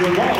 Jamal